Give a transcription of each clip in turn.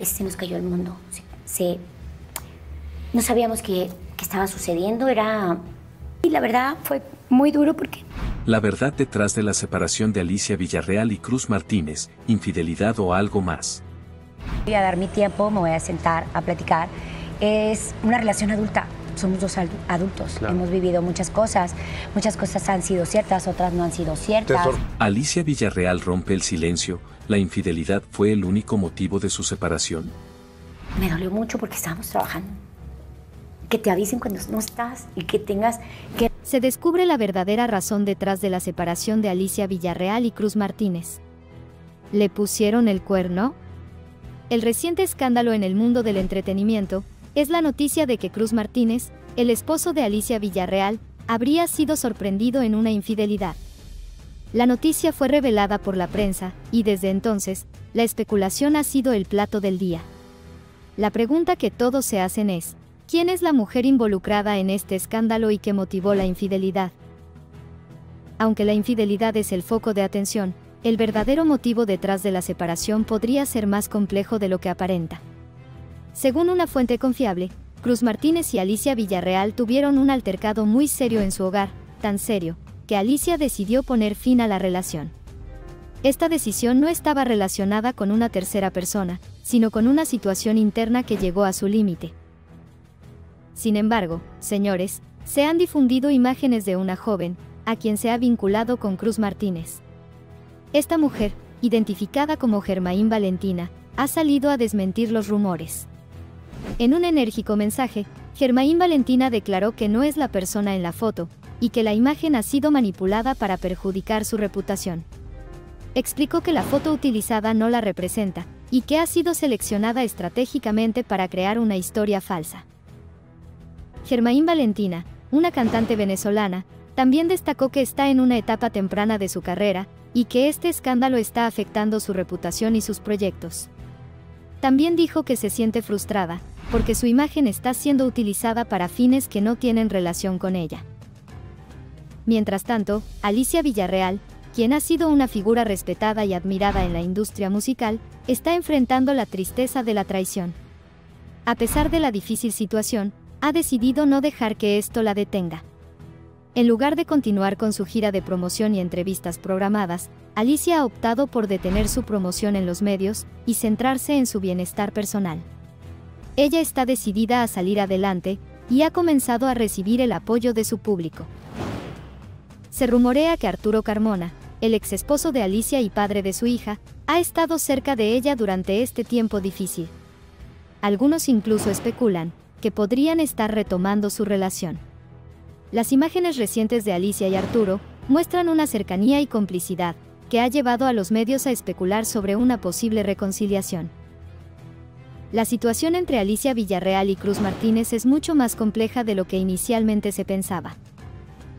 se nos cayó el mundo. Se, no sabíamos qué, qué estaba sucediendo. Era. Y la verdad fue muy duro porque. La verdad detrás de la separación de Alicia Villarreal y Cruz Martínez, infidelidad o algo más. Voy a dar mi tiempo, me voy a sentar a platicar. Es una relación adulta. Somos dos adultos. Hemos vivido muchas cosas. Muchas cosas han sido ciertas, otras no han sido ciertas. Alicia Villarreal rompe el silencio. La infidelidad fue el único motivo de su separación. Me dolió mucho porque estábamos trabajando. Que te avisen cuando no estás y que tengas que... Se descubre la verdadera razón detrás de la separación de Alicia Villarreal y Cruz Martínez. ¿Le pusieron el cuerno? El reciente escándalo en el mundo del entretenimiento es la noticia de que Cruz Martínez, el esposo de Alicia Villarreal, habría sido sorprendido en una infidelidad. La noticia fue revelada por la prensa, y desde entonces, la especulación ha sido el plato del día. La pregunta que todos se hacen es, ¿quién es la mujer involucrada en este escándalo y que motivó la infidelidad? Aunque la infidelidad es el foco de atención, el verdadero motivo detrás de la separación podría ser más complejo de lo que aparenta. Según una fuente confiable, Cruz Martínez y Alicia Villarreal tuvieron un altercado muy serio en su hogar, tan serio, que Alicia decidió poner fin a la relación. Esta decisión no estaba relacionada con una tercera persona, sino con una situación interna que llegó a su límite. Sin embargo, señores, se han difundido imágenes de una joven, a quien se ha vinculado con Cruz Martínez. Esta mujer, identificada como Germaín Valentina, ha salido a desmentir los rumores. En un enérgico mensaje, Germaín Valentina declaró que no es la persona en la foto, y que la imagen ha sido manipulada para perjudicar su reputación. Explicó que la foto utilizada no la representa, y que ha sido seleccionada estratégicamente para crear una historia falsa. Germaín Valentina, una cantante venezolana, también destacó que está en una etapa temprana de su carrera, y que este escándalo está afectando su reputación y sus proyectos. También dijo que se siente frustrada, porque su imagen está siendo utilizada para fines que no tienen relación con ella. Mientras tanto, Alicia Villarreal, quien ha sido una figura respetada y admirada en la industria musical, está enfrentando la tristeza de la traición. A pesar de la difícil situación, ha decidido no dejar que esto la detenga. En lugar de continuar con su gira de promoción y entrevistas programadas, Alicia ha optado por detener su promoción en los medios y centrarse en su bienestar personal. Ella está decidida a salir adelante y ha comenzado a recibir el apoyo de su público. Se rumorea que Arturo Carmona, el ex esposo de Alicia y padre de su hija, ha estado cerca de ella durante este tiempo difícil. Algunos incluso especulan que podrían estar retomando su relación. Las imágenes recientes de Alicia y Arturo muestran una cercanía y complicidad, que ha llevado a los medios a especular sobre una posible reconciliación. La situación entre Alicia Villarreal y Cruz Martínez es mucho más compleja de lo que inicialmente se pensaba.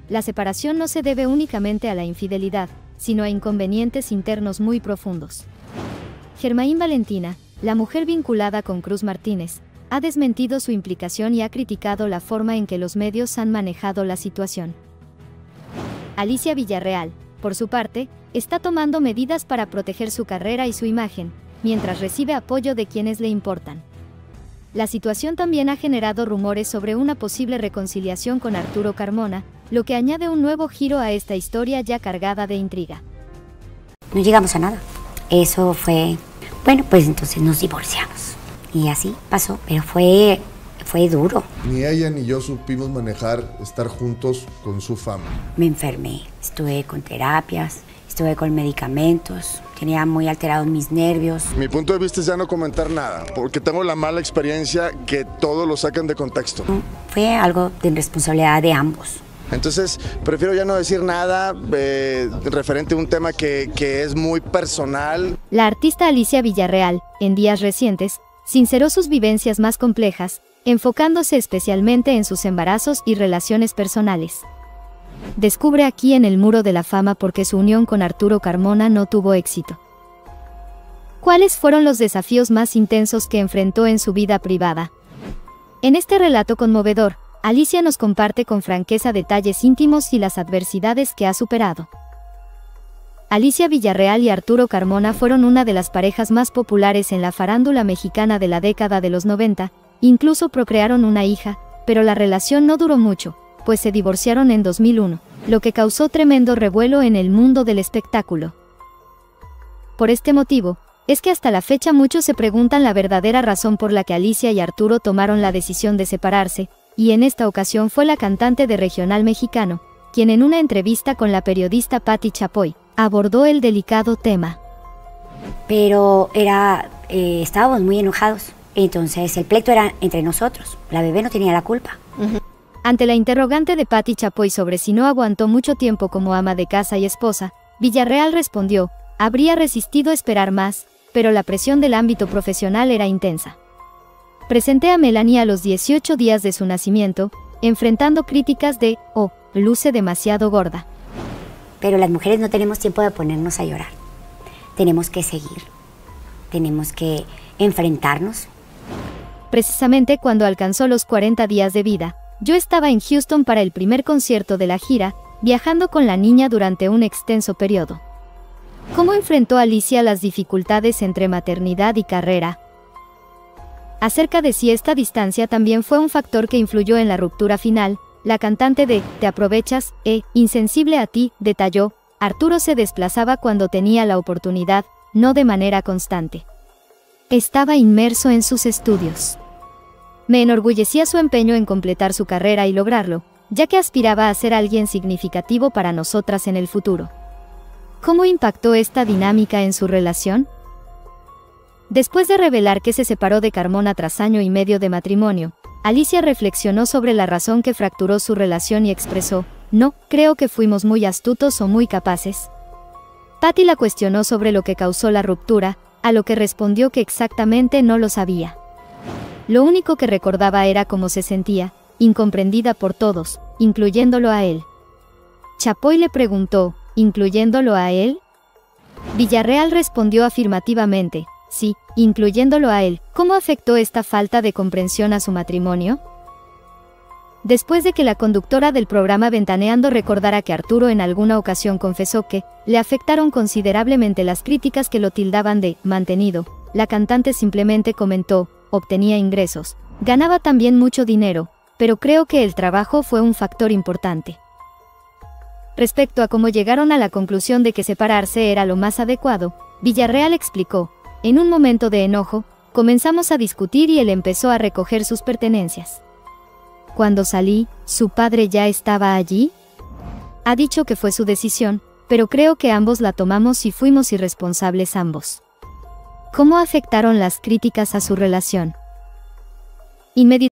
La separación no se debe únicamente a la infidelidad, sino a inconvenientes internos muy profundos. Germaín Valentina, la mujer vinculada con Cruz Martínez, ha desmentido su implicación y ha criticado la forma en que los medios han manejado la situación. Alicia Villarreal, por su parte, está tomando medidas para proteger su carrera y su imagen, mientras recibe apoyo de quienes le importan. La situación también ha generado rumores sobre una posible reconciliación con Arturo Carmona, lo que añade un nuevo giro a esta historia ya cargada de intriga. No llegamos a nada. Eso fue... Bueno, pues entonces nos divorciamos. Y así pasó, pero fue, fue duro. Ni ella ni yo supimos manejar estar juntos con su fama. Me enfermé, estuve con terapias, estuve con medicamentos, tenía muy alterados mis nervios. Mi punto de vista es ya no comentar nada, porque tengo la mala experiencia que todos lo sacan de contexto. Fue algo de responsabilidad de ambos. Entonces, prefiero ya no decir nada eh, referente a un tema que, que es muy personal. La artista Alicia Villarreal, en días recientes, sinceró sus vivencias más complejas, enfocándose especialmente en sus embarazos y relaciones personales. Descubre aquí en el Muro de la Fama por qué su unión con Arturo Carmona no tuvo éxito. ¿Cuáles fueron los desafíos más intensos que enfrentó en su vida privada? En este relato conmovedor, Alicia nos comparte con franqueza detalles íntimos y las adversidades que ha superado. Alicia Villarreal y Arturo Carmona fueron una de las parejas más populares en la farándula mexicana de la década de los 90, incluso procrearon una hija, pero la relación no duró mucho, pues se divorciaron en 2001, lo que causó tremendo revuelo en el mundo del espectáculo. Por este motivo, es que hasta la fecha muchos se preguntan la verdadera razón por la que Alicia y Arturo tomaron la decisión de separarse, y en esta ocasión fue la cantante de regional mexicano, quien en una entrevista con la periodista Patti Chapoy, abordó el delicado tema. Pero era, eh, estábamos muy enojados. Entonces el pleito era entre nosotros. La bebé no tenía la culpa. Ante la interrogante de Patti Chapoy sobre si no aguantó mucho tiempo como ama de casa y esposa, Villarreal respondió, habría resistido esperar más, pero la presión del ámbito profesional era intensa. Presenté a Melanie a los 18 días de su nacimiento, enfrentando críticas de, oh, luce demasiado gorda. Pero las mujeres no tenemos tiempo de ponernos a llorar. Tenemos que seguir. Tenemos que enfrentarnos. Precisamente cuando alcanzó los 40 días de vida, yo estaba en Houston para el primer concierto de la gira, viajando con la niña durante un extenso periodo. ¿Cómo enfrentó Alicia las dificultades entre maternidad y carrera? Acerca de si esta distancia también fue un factor que influyó en la ruptura final, la cantante de Te aprovechas, e, insensible a ti, detalló, Arturo se desplazaba cuando tenía la oportunidad, no de manera constante. Estaba inmerso en sus estudios. Me enorgullecía su empeño en completar su carrera y lograrlo, ya que aspiraba a ser alguien significativo para nosotras en el futuro. ¿Cómo impactó esta dinámica en su relación? Después de revelar que se separó de Carmona tras año y medio de matrimonio, Alicia reflexionó sobre la razón que fracturó su relación y expresó, no, creo que fuimos muy astutos o muy capaces. Patty la cuestionó sobre lo que causó la ruptura, a lo que respondió que exactamente no lo sabía. Lo único que recordaba era cómo se sentía, incomprendida por todos, incluyéndolo a él. Chapoy le preguntó, ¿incluyéndolo a él? Villarreal respondió afirmativamente, Sí, incluyéndolo a él, ¿cómo afectó esta falta de comprensión a su matrimonio? Después de que la conductora del programa Ventaneando recordara que Arturo en alguna ocasión confesó que le afectaron considerablemente las críticas que lo tildaban de mantenido, la cantante simplemente comentó, obtenía ingresos, ganaba también mucho dinero, pero creo que el trabajo fue un factor importante. Respecto a cómo llegaron a la conclusión de que separarse era lo más adecuado, Villarreal explicó, en un momento de enojo, comenzamos a discutir y él empezó a recoger sus pertenencias. Cuando salí, ¿su padre ya estaba allí? Ha dicho que fue su decisión, pero creo que ambos la tomamos y fuimos irresponsables ambos. ¿Cómo afectaron las críticas a su relación?